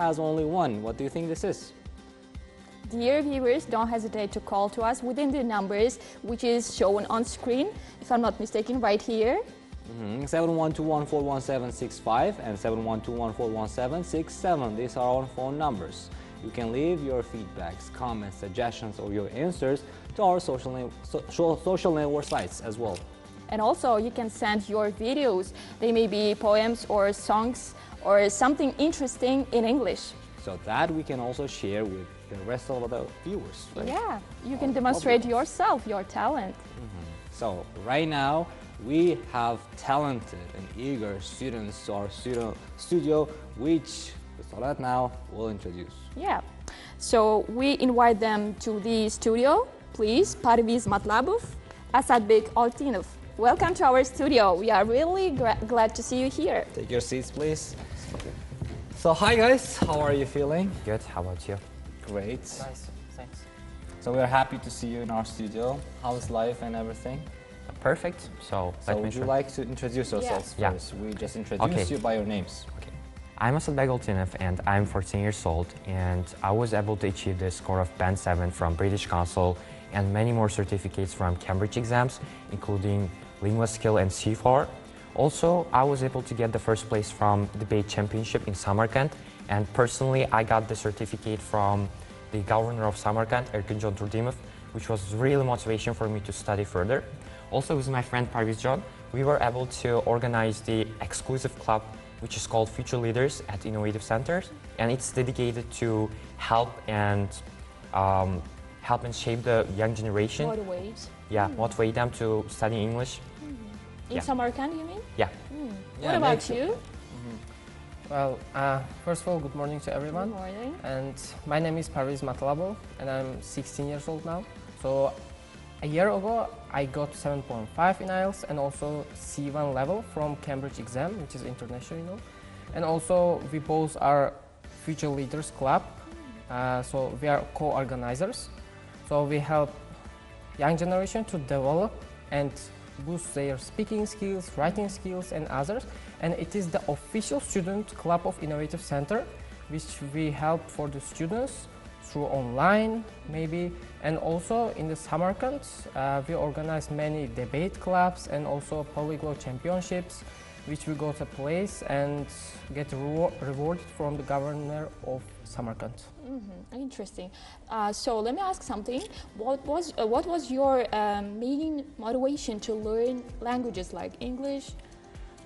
has only one. What do you think this is? Dear viewers, don't hesitate to call to us within the numbers which is shown on screen, if I'm not mistaken, right here. Mm -hmm. 7121411765 and 7121411767. These are our phone numbers. You can leave your feedbacks, comments, suggestions, or your answers to our social, so social network sites as well. And also, you can send your videos. They may be poems or songs or something interesting in English. So that we can also share with the rest of the viewers. Right? Yeah, you can demonstrate yourself, your talent. Mm -hmm. So right now, we have talented and eager students to our studio, studio which Salat now will introduce. Yeah, so we invite them to the studio. Please, Parviz Matlabov, Asadbek Oltinov. Welcome to our studio. We are really glad to see you here. Take your seats, please. So hi guys, how are you feeling? Good, how about you? Great. Nice, thanks. So we are happy to see you in our studio. How's life and everything? Perfect. So, so would you like to introduce yourselves yeah. first? We just introduce okay. you by your names. Okay. I'm Asadbek Oltinov and I'm 14 years old and I was able to achieve the score of Band 7 from British Council and many more certificates from Cambridge exams, including Linguaskill and CEFR. Also, I was able to get the first place from debate championship in Samarkand, and personally, I got the certificate from the governor of Samarkand, Erkinjon Turdimov, which was really motivation for me to study further. Also, with my friend Parviz John, we were able to organize the exclusive club, which is called Future Leaders at Innovative Centers, and it's dedicated to help and um, help and shape the young generation. Motivate. Yeah, mm. motivate them to study English in yeah. Samarkand, you mean? Yeah. Mm. yeah what about you? Mm -hmm. Well, uh, first of all, good morning to everyone. Good morning. And my name is Parviz Matlabov, and I'm 16 years old now. So a year ago, I got 7.5 in IELTS and also C1 level from Cambridge exam, which is international, you know. And also, we both are Future Leaders Club. Uh, so we are co-organizers. So we help young generation to develop and boost their speaking skills, writing skills and others. And it is the official student club of Innovative Center, which we help for the students through online maybe. And also in the Samarkand, uh, we organize many debate clubs and also polyglot championships which we got a place and get rewarded from the governor of Samarkand. Mm -hmm. Interesting. Uh, so let me ask something. What was uh, what was your um, main motivation to learn languages like English?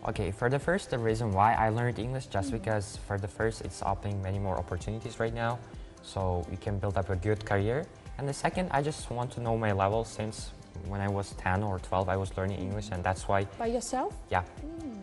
Okay, for the first, the reason why I learned English just mm -hmm. because for the first, it's opening many more opportunities right now, so you can build up a good career. And the second, I just want to know my level since when I was 10 or 12, I was learning English, and that's why. By yourself? Yeah. Mm.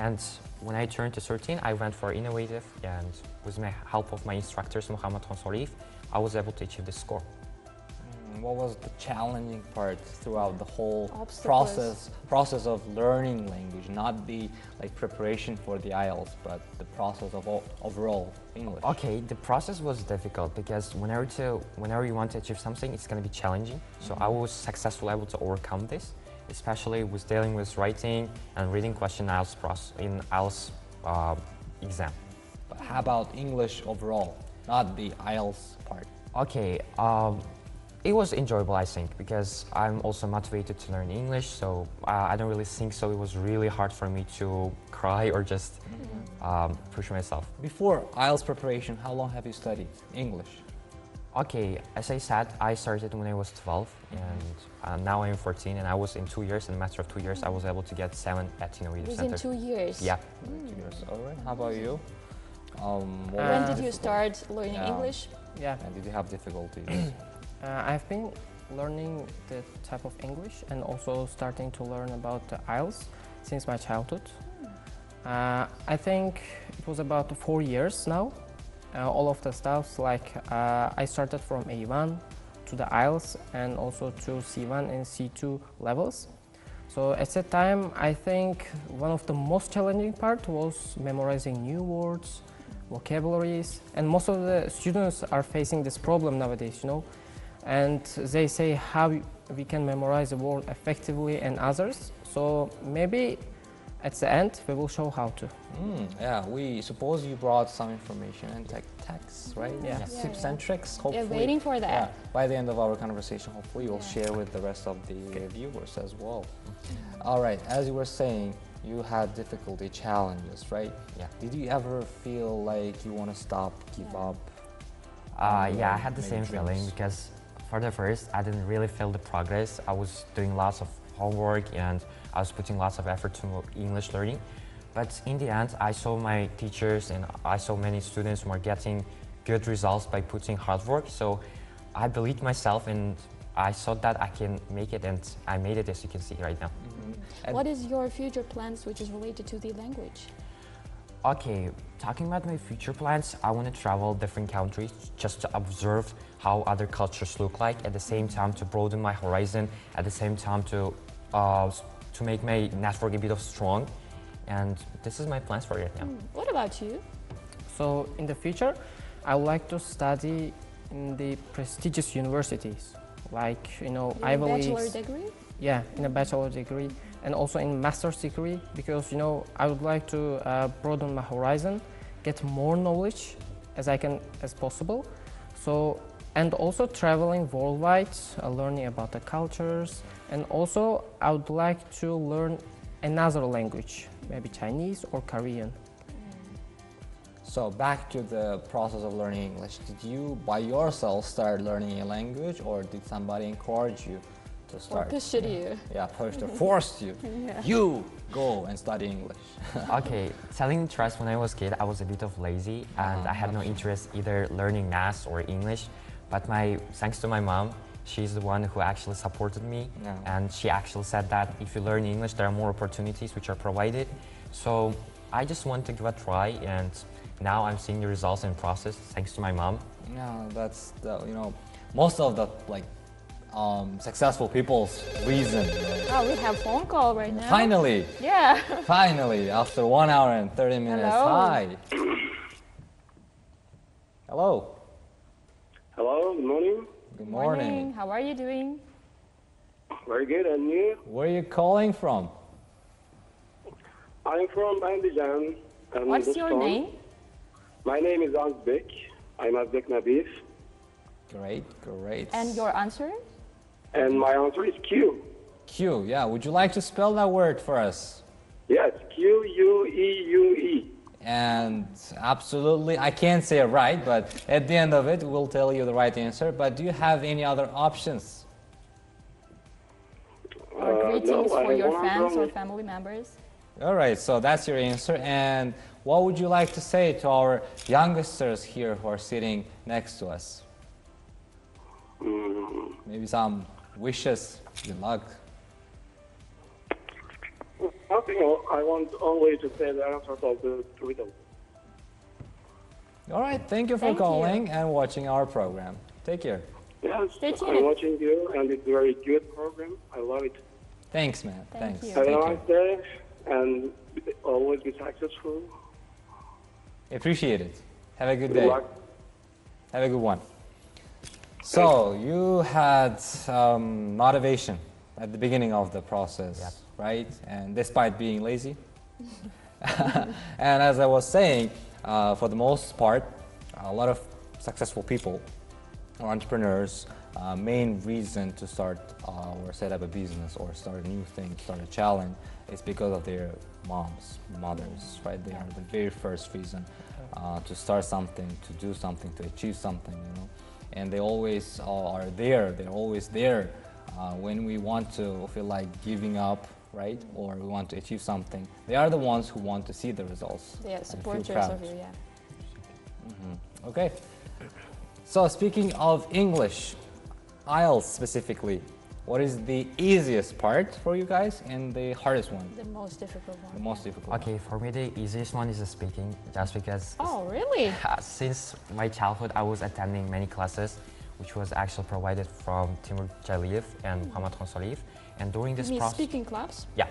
And when I turned to 13, I went for innovative and with the help of my instructors, Muhammad Khansorif, I was able to achieve this score. Mm, what was the challenging part throughout the whole Obstacles. process process of learning language, not the like preparation for the IELTS, but the process of all, overall English? Okay, the process was difficult because whenever to whenever you want to achieve something, it's going to be challenging. So mm -hmm. I was successfully able to overcome this especially with dealing with writing and reading question IELTS in IELTS uh, exam. But how about English overall, not the IELTS part? Okay, um, it was enjoyable, I think, because I'm also motivated to learn English, so uh, I don't really think so. It was really hard for me to cry or just mm -hmm. um, push myself. Before IELTS preparation, how long have you studied English? Okay, as I said, I started when I was 12 and uh, now I'm 14 and I was in two years, in a matter of two years, I was able to get seven at Innovative Center. Within two years? Yeah. Mm. Two years, all right. How about you? Um, when did you start learning yeah. English? Yeah. And did you have difficulties? uh, I've been learning the type of English and also starting to learn about the IELTS since my childhood. Hmm. Uh, I think it was about four years now uh, all of the stuff like uh, I started from A1 to the IELTS and also to C1 and C2 levels. So at that time, I think one of the most challenging part was memorizing new words, vocabularies, and most of the students are facing this problem nowadays, you know. And they say how we can memorize a word effectively and others. So maybe at the end, we will show how to. Mm, yeah, we suppose you brought some information and tech text, right? Yeah. Yeah, Tips yeah. and tricks. Yeah, Hopefully, waiting for that. Yeah, by the end of our conversation, hopefully you'll Yeah. share with the rest of the viewers as well. All right, as you were saying, you had difficulty, challenges, right? Yeah. Did you ever feel like you want to stop, give Yeah. up? Uh, yeah, I had the main same feeling because for the first, I didn't really feel the progress. I was doing lots of homework and I was putting lots of effort to English learning. But in the end, I saw my teachers and I saw many students who are getting good results by putting hard work. So I believed myself and I thought that I can make it and I made it as you can see right now. Mhm. What is your future plans which is related to the language? Okay, talking about my future plans, I want to travel different countries just to observe how other cultures look like. At the same time, to broaden my horizon. At the same time, to uh, to make my network a bit of strong. And this is my plans for right now. Hmm, What about you? So in the future, I would like to study in the prestigious universities, like you know Your Ivy bachelor degree? Yeah, in a bachelor degree and also in master's degree because you know I would like to uh, broaden my horizon, get more knowledge as I can as possible. So and also traveling worldwide, uh, learning about the cultures, and also I would like to learn another language, maybe Chinese or Korean. So back to the process of learning English. Did you by yourself start learning a language or did somebody encourage you to start? Or start? pushed you? Yeah, pushed or forced you. Yeah. You go and study English. okay, telling the truth, when I was a kid, I was a bit of lazy and I had no interest either learning math or English. But my thanks to my mom, she's the one who actually supported me, Yeah. and she actually said that if you learn English, there are more opportunities which are provided. So I just want to give a try, and now I'm seeing the results and process thanks to my mom. Yeah, that's the you know most of the like um, successful people's reason. right? Oh, we have phone call right now. Finally, Yeah. finally, after one hour and thirty minutes. Hello. Hi. Hello. Hello, good morning. Good morning. How are you doing? Very good, and you? Where are you calling from? I'm from Andijan. and What's your Boston. name? My name is Azbek. I'm Azbek Nabif. Great, great. And your answer? And my answer is Q. Q. Yeah. Would you like to spell that word for us? Yes, Q U E U E. And absolutely, I can't say it right, but at the end of it, we'll tell you the right answer. But do you have any other options? Or Uh, greetings no, for I your want friends or family members? All right, so that's your answer. And what would you like to say to our youngsters here who are sitting next to us? Mm, Maybe some wishes. Good luck. Nothing. I want only to say the answer of the riddle. All right, thank you for Thank you. calling and watching our program. Take care. Yes, Stay tuned. I'm watching you, and it's a very good program. I love it. Thanks, man. Thank Thanks. you. Have Take a nice day, and always be successful. Appreciate it. Have a good Good day. luck. Have a good one. So you had um, motivation at the beginning of the process, Yep. Right? And despite being lazy. and as I was saying, uh, for the most part, a lot of successful people or entrepreneurs, uh, main reason to start uh, or set up a business or start a new thing, start a challenge, is because of their moms, mothers, right? They are the very first reason uh, to start something, to do something, to achieve something, you know. And they always are there. They're always there uh, when we want to feel like giving up, right? Or we want to achieve something. They are the ones who want to see the results. Yeah, supporters of you, yeah. Mm-hmm. Okay. So speaking of English, IELTS specifically, what is the easiest part for you guys and the hardest one? The most difficult one. The most difficult. Okay, for me the easiest one is the speaking, just because Oh, really? Since my childhood, I was attending many classes, which was actually provided from Timur Jaliev and Muhammad Khonsaliyev. And during this process, speaking clubs? yeah,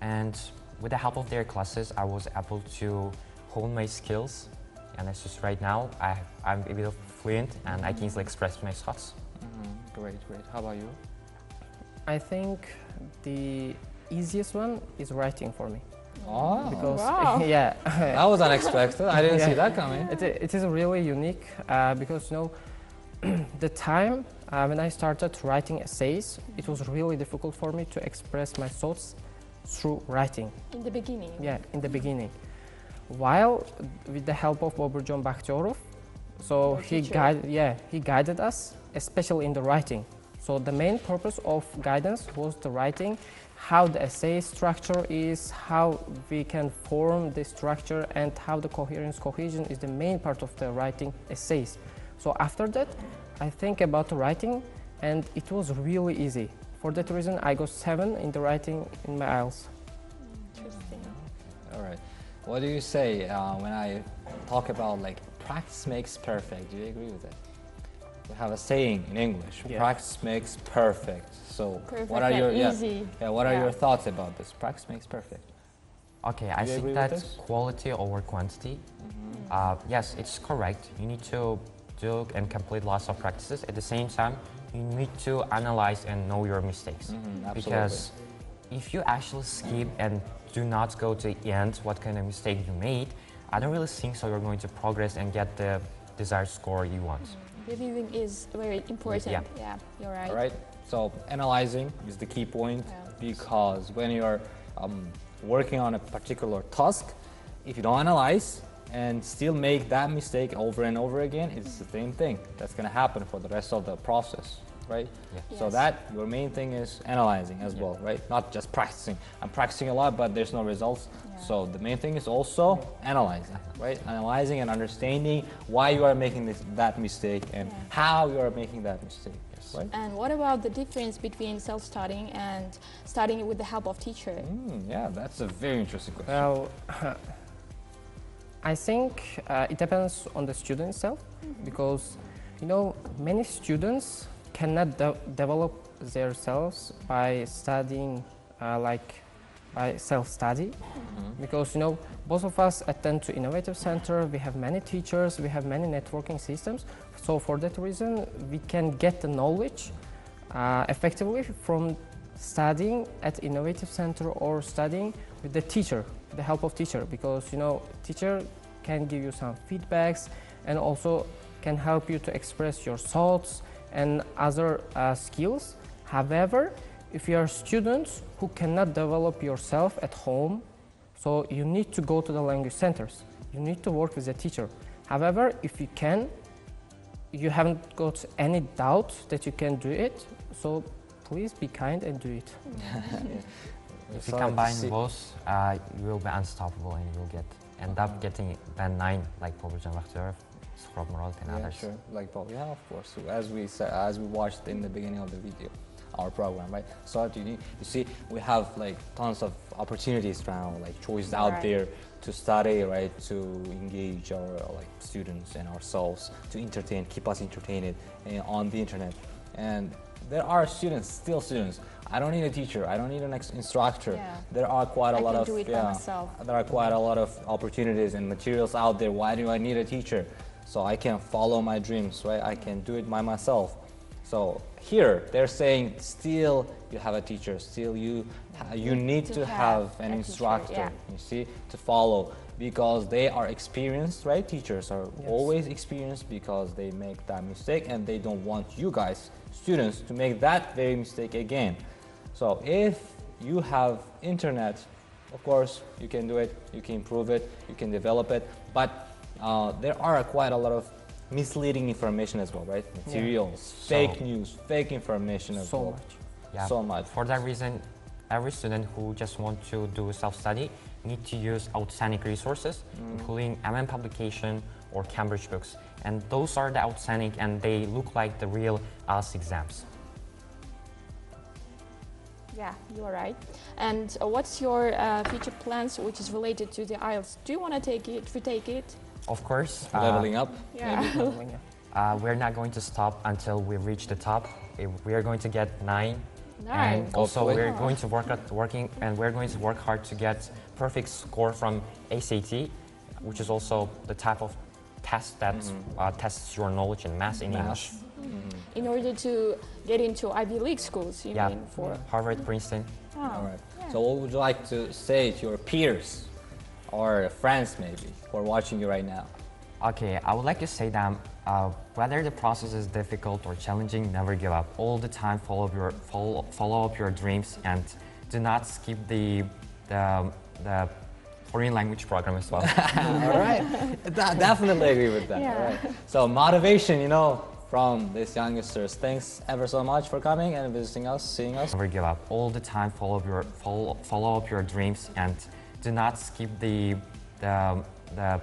and with the help of their classes, I was able to hone my skills. And it's just right now, I, I'm a bit of fluent and I can easily express my thoughts. Mhm, Great, great. How about you? I think the easiest one is writing for me. Oh, because Wow. yeah, that was unexpected. I didn't see that coming. it, it is really unique uh, because you know the time uh, when I started writing essays, it was really difficult for me to express my thoughts through writing. In the beginning. Yeah, in the beginning. While with the help of Boburjon Bakhtiorov, so Your he teacher. guided, yeah, he guided us, especially in the writing. So the main purpose of guidance was the writing, how the essay structure is, how we can form the structure, and how the coherence cohesion is the main part of the writing essays. So after that, I think about writing, and it was really easy. For that reason, I got seven in the writing in my IELTS. Interesting. All right. What do you say uh, when I talk about like practice makes perfect? Do you agree with it? We have a saying in English: Yeah. "Practice makes perfect." So, Perfect what are your yeah, easy. yeah, What are Yeah. your thoughts about this? Practice makes perfect. Okay, I Do you agree think with that? Mm-hmm. quality over quantity. Uh, yes, it's correct. You need to do and complete lots of practices. At the same time, you need to analyze and know your mistakes. Mm-hmm. Because if you actually skip and do not go to the end what kind of mistake you made, I don't really think so you're going to progress and get the desired score you want. Reviewing is very important. Yeah. Yeah, you're right. All right. So analyzing is the key point Yeah. because when you're um, working on a particular task, if you don't analyze and still make that mistake over and over again, it's the same thing. That's going to happen for the rest of the process, right? Yeah. So that your main thing is analyzing as Yeah. well, right? Not just practicing. I'm practicing a lot, but there's no results. Yeah. So the main thing is also analyzing, right? Analyzing and understanding why you are making this, that mistake and Yeah. how you are making that mistake, right? And what about the difference between self-studying and studying with the help of teacher? Mm, yeah, that's a very interesting question. Well, I think uh, it depends on the student itself because you know many students cannot de- develop themselves by studying uh, like by self-study. Because you know both of us attend to innovative center we have many teachers we have many networking systems. So for that reason we can get the knowledge uh, effectively from studying at innovative center or studying with the teacher the help of teacher because you know teacher can give you some feedbacks and also can help you to express your thoughts and other uh, skills. However if you are students who cannot develop yourself at home so you need to go to the language centers. You need to work with a teacher. However if you can you haven't got any doubt that you can do it so please be kind and do it If you combine see- both, uh, you will be unstoppable and you will get end up getting band 9 like Boburjon Bakhtiorov, Scrub Moralt and Yeah, others. sure. Like Bob, yeah, of course. So as we said, as we watched in the beginning of the video, our program, right? So you, need, you see, we have like tons of opportunities now, like choices out Right. there to study, right? To engage our like students and ourselves to entertain, keep us entertained eh, on the internet. And there are students, still students. I don't need a teacher. I don't need an ex- instructor. Yeah. There are quite a I lot of do it by yeah, myself. there are quite a lot of opportunities and materials out there. Why do I need a teacher? So I can follow my dreams, right? I can do it by myself. So here they're saying still you have a teacher, still you you need to to have have an a teacher, instructor, yeah. you see, to follow because they are experienced, right? Teachers are Yes. always experienced because they make that mistake and they don't want you guys, students, to make that very mistake again. So if you have internet, of course you can do it, you can improve it, you can develop it, but uh, there are quite a lot of misleading information as well, right? Materials, So- fake news, fake information as so well. much Yeah. So much. For that reason, every student who just want to do self-study need to use outstanding resources, including MM publication or Cambridge books. And those are the outstanding and they look like the real IELTS exams. Yeah, you are right. And uh, what's your uh, future plans, which is related to the IELTS? Do you want to take it? Retake it? Of course, uh, Leveling up. Yeah. Leveling up. uh, we're not going to stop until we reach the top. We are going to get nine. Nine. And also Hopefully. we're going to work at working and we're going to work hard to get perfect score from ACT, which is also the type of test that uh, tests your knowledge in math in English. In order to get into Ivy League schools, you Yeah. mean? For Harvard, Princeton. Oh, All right. yeah. So what would you like to say to your peers or friends maybe who are watching you right now? Okay, I would like to say that uh, whether the process is difficult or challenging, never give up. All the time, follow up your follow, follow up your dreams and do not skip the the, the foreign language program as well. All right, De- definitely agree with that. All right. So motivation, you know, from these youngsters. Thanks ever so much for coming and visiting us, seeing us. never give up. All the time, follow your follow, follow up your dreams and do not skip the the, the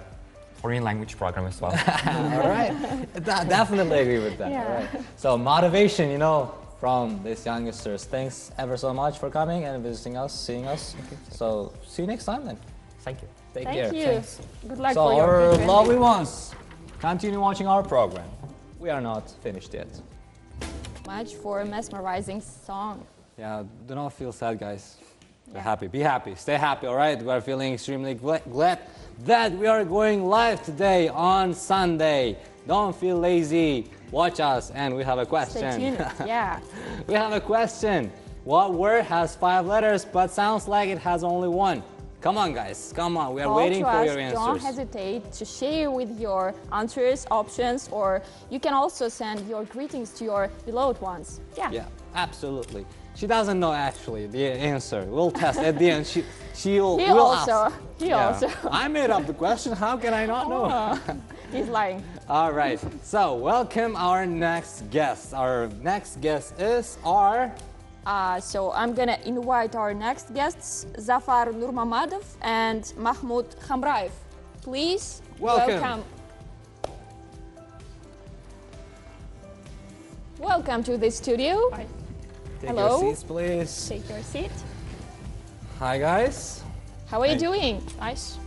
foreign language program as well. All right, De- definitely agree with that. All right. So motivation, you know, from these youngsters. Thanks ever so much for coming and visiting us, seeing us. So see you next time then. Thank you. Take Thank care. you. Thanks. Good luck So for your our lovely ones, continue watching our program. We are not finished yet. Much for a mesmerizing song. Yeah, do not feel sad, guys. Be happy. Be happy. Stay happy, all right? We are feeling extremely gla- glad that we are going live today on Sunday. Don't feel lazy. Watch us, and we have a question. Stay tuned. yeah. we have a question. What word has five letters but sounds like it has only one? Come on, guys. Come on. We are Call waiting for us. your answers. Don't hesitate to share with your answers, options, or you can also send your greetings to your beloved ones. Yeah. Yeah, absolutely. She doesn't know actually the answer. We'll test at the end. She she'll He we'll also. ask. He Yeah. also. I made up the question. How can I not know? He's lying. All right. So welcome our next guest. Our next guest is our Uh, so I'm gonna invite our next guests, Zafar Nurmamadov and Mahmoud Khamraev. Please Welcome. Welcome to the studio. Take Hello. your seats, please. Take your seat. Hi, guys. How are you doing? Nice.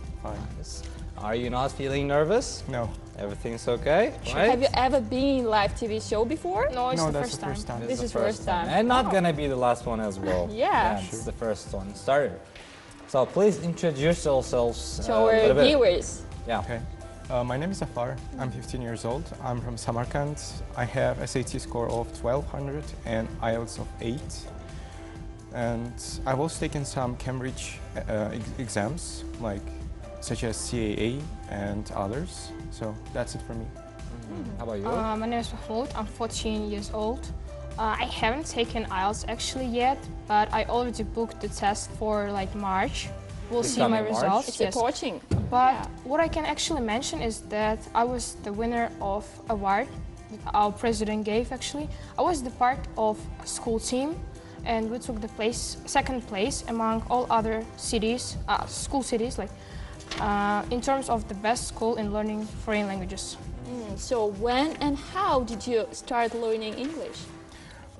Yes. Are you not feeling nervous? No, Everything's okay, right? Have you ever been in live TV show before? No, it's no, the first the first time. This is the is first time. and not gonna be the last one as well. Yeah. it's the first one. Started. So please introduce yourselves To uh, a our little bit. viewers. Yeah. Okay. Uh, my name is Afar. I'm 15 years old. I'm from Samarkand. I have SAT score of 1200 and IELTS of 8. And I've also taken some Cambridge uh, ex- exams, like such as CAE and others. So that's it for me. How about you? Uh, my name is Mahmoud. I'm 14 years old. Uh, I haven't taken IELTS actually yet, but I already booked the test for like March. We'll It's see my coming March? results. It's yes. approaching. But Yeah. what I can actually mention is that I was the winner of award that our president gave actually. I was the part of a school team and we took the place second place among all other cities, uh, school cities like uh, in terms of the best school in learning foreign languages. Mm, So when and how did you start learning English?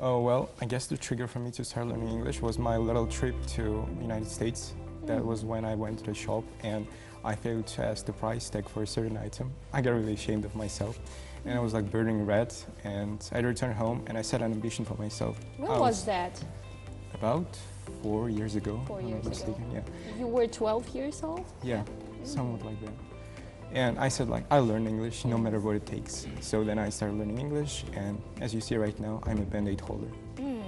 Oh well, I guess the trigger for me to start learning English was my little trip to United States. That was when I went to the shop and I failed to ask the price tag for a certain item. I got really ashamed of myself and I was like burning red and I returned home and I set an ambition for myself. When I was that? About four years ago. Four if I'm years not ago. mistaken. Yeah, You were 12 years old? yeah, somewhat like that. And I said like I learn English no matter what it takes. So then I started learning English and as you see right now, I'm a band-aid holder. Mm,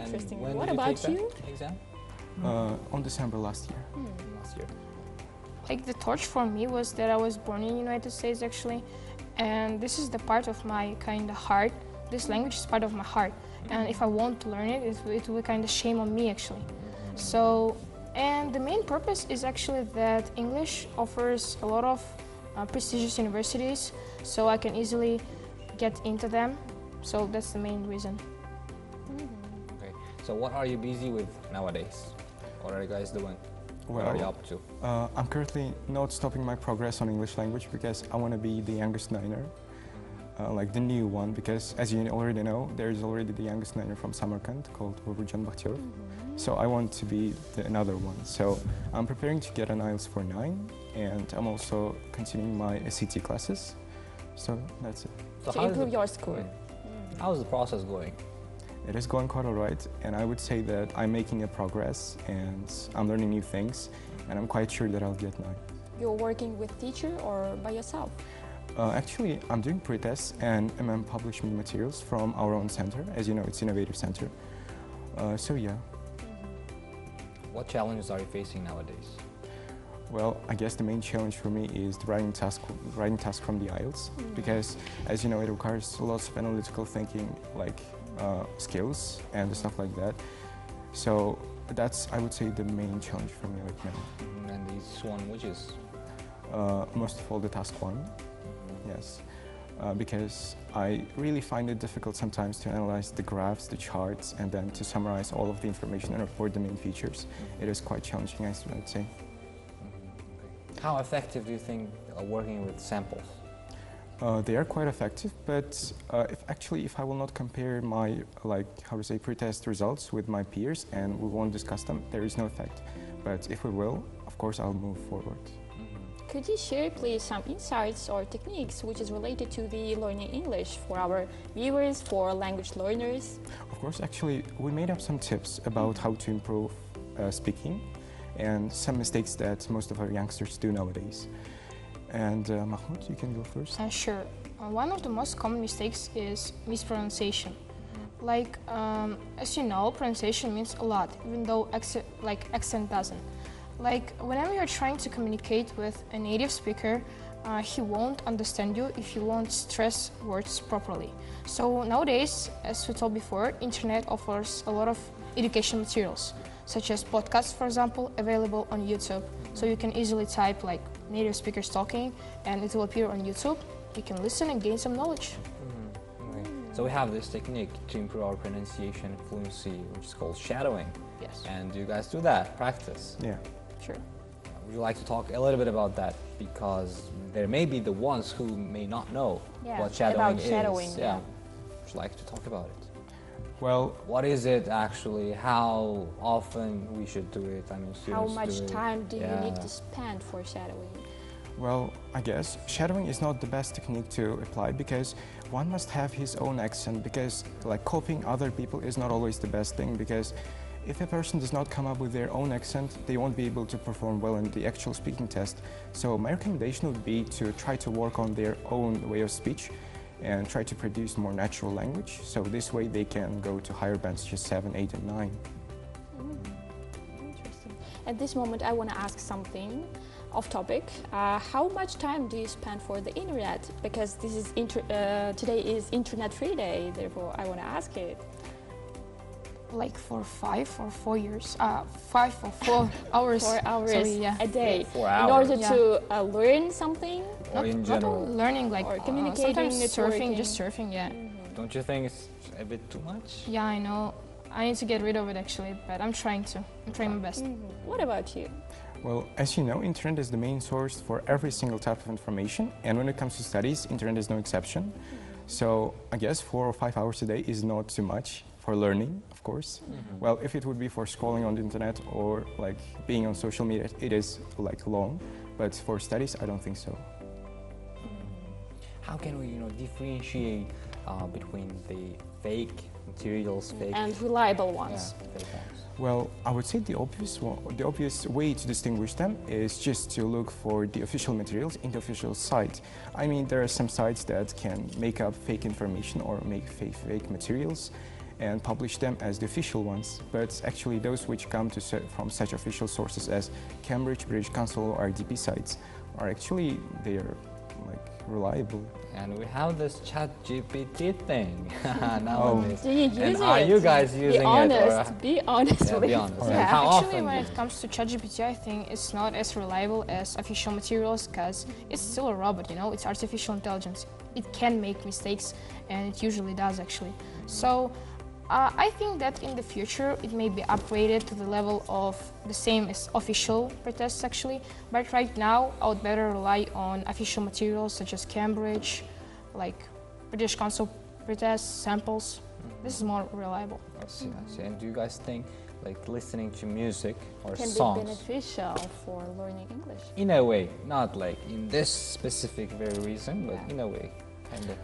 interesting. when What did about take you? that exam? Uh, on December last year. Last year. like the torch for me was that I was born in the United States actually, and this is the part of my kind of heart. This language is part of my heart, and if I want to learn it, it, will- it will kind of shame on me actually. So, and the main purpose is actually that English offers a lot of uh, prestigious universities, so I can easily get into them. So that's the main reason. Okay. So what are you busy with nowadays? What are you guys doing? what are you up to? Uh, I'm currently not stopping my progress on English language because I want to be the youngest niner, uh, like the new one. Because as you already know, there is already the youngest niner from Samarkand called Boburjon Bakhtiorov. So I want to be the, another one. So I'm preparing to get an IELTS for nine, and I'm also continuing my SAT classes. So that's it. So To improve the- your score. Mm. How's the process going? It is going quite alright, and I would say that I'm making a progress, and I'm learning new things, and I'm quite sure that I'll get nine. You're working with teacher or by yourself? Uh, actually, I'm doing pre-tests and MM publishing materials from our own center. As you know, it's Innovative Center. Uh, so yeah, What challenges are you facing nowadays? Well, I guess the main challenge for me is the writing task, writing task from the IELTS, because as you know, it requires lots of analytical thinking, like uh, skills and stuff like that. So that's, I would say, the main challenge for me right now. Mm, And this one, which is Uh, most of all, the task one, yes, uh, because I really find it difficult sometimes to analyze the graphs, the charts, and then to summarize all of the information and report the main features. It is quite challenging, I would say. how effective do you think uh, working with samples? Uh, they are quite effective, but uh, if actually if I will not compare my like how to say pretest results with my peers and we won't discuss them, there is no effect. But if we will, of course, I'll move forward. Could you share, please, some insights or techniques which is related to the learning English for our viewers, for language learners? Of course, actually, we made up some tips about how to improve uh, speaking and some mistakes that most of our youngsters do nowadays. And uh, Mahmoud, you can go first. Uh, sure. Uh, one of the most common mistakes is mispronunciation. Like, um, as you know, pronunciation means a lot, even though accent, like accent doesn't. Like, whenever you're trying to communicate with a native speaker, uh, he won't understand you if you won't stress words properly. So nowadays, as we told before, internet offers a lot of education materials, such as podcasts, for example, available on YouTube. So you can easily type like native speakers talking, and it will appear on YouTube. You can listen and gain some knowledge. Okay. So we have this technique to improve our pronunciation and fluency, which is called shadowing. Yes. And you guys do that, practice. Yeah. Sure. Uh, Would you like to talk a little bit about that? Because there may be the ones who may not know Yeah, what shadowing about is. shadowing, yeah. Would you like to talk about it? Well, What is it actually? How often we should do it? I mean, How much do time do you need to spend for shadowing? Well, I guess shadowing is not the best technique to apply because one must have his own accent because like copying other people is not always the best thing because if a person does not come up with their own accent, they won't be able to perform well in the actual speaking test. So my recommendation would be to try to work on their own way of speech and try to produce more natural language. So this way they can go to higher bands, just 7, 8 and 9. Interesting. At this moment, I want to ask something off topic. Uh, how much time do you spend for the internet? Because this is uh, today is Internet Free Day. Therefore, I want to ask it. Like for five or four years, uh, five or four hours. Four hours Sorry, yeah. a day Four in order hours. Yeah. to uh, learn something. Or Not, in general? only learning, like Or uh, communicating, sometimes surfing, just surfing. Yeah. Don't you think it's a bit too much? Yeah, I know. I need to get rid of it actually, but I'm trying to. I'm trying my best. What about you? Well, as you know, internet is the main source for every single type of information, and when it comes to studies, internet is no exception. So I guess four or five hours a day is not too much for learning, of course. Well, if it would be for scrolling on the internet or like being on social media, it is like long. But for studies, I don't think so. How can we, you know, differentiate uh, between the fake materials, fake And reliable yeah, ones. fake ones? Well, I would say the obvious one, the obvious way to distinguish them is just to look for the official materials in the official site. I mean, there are some sites that can make up fake information or make fake, fake materials and publish them as the official ones. But actually, those which come to se- from such official sources as Cambridge, British Council, or IDP sites are actually they are like reliable. And we have this chat GPT thing nowadays. Oh. Do you use and it? are you guys using be it? honest. or- be honest. yeah, with be honest. Alright. And How Actually, often? when it comes to ChatGPT, I think it's not as reliable as official materials because it's still a robot, you know, it's artificial intelligence. It can make mistakes, and it usually does actually. So, uh, I think that in the future it may be upgraded to the level of the same as official pretests actually. But right now, I would better rely on official materials such as Cambridge, like British Council pretests, samples. This is more reliable. I see, I see. And do you guys think like listening to music or can be songs beneficial for learning English. in a way, not like in this specific very reason, but Yeah. in a way, kind of.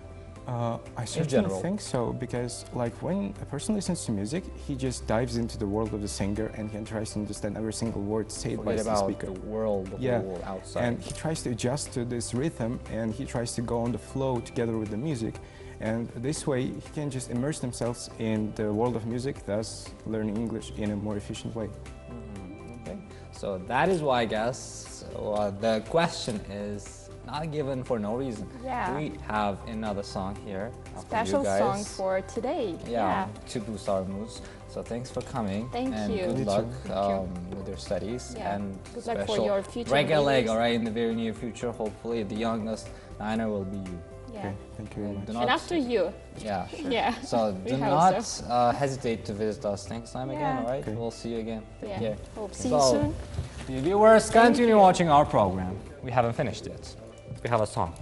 Uh, I certainly general. think so because, like, when a person listens to music, he just dives into the world of the singer and he tries to understand every single word said by the speaker. the world, the Yeah. world outside. And he tries to adjust to this rhythm and he tries to go on the flow together with the music. And this way, he can just immerse themselves in the world of music, thus learning English in a more efficient way. Mhm, Okay, so that is why I guess So uh, the question is not given for no reason. Yeah. We have another song here Special for you guys. song for today. yeah, to boost our moods. So thanks for coming. Thank and you. Good You too. luck you. um, with your studies Yeah. and Good luck for your future Break a leg, all right, in the very near future. Hopefully, the youngest niner will be you. Yeah. Okay, thank you very much. do And after you. Yeah. Yeah. So do not so. uh, hesitate to visit us next time again, all right? Okay. We'll see you again. Take Yeah. care. Hope see So- you soon. The viewers, continue watching our program. We haven't finished yet. We have a song.